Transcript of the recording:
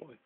boy.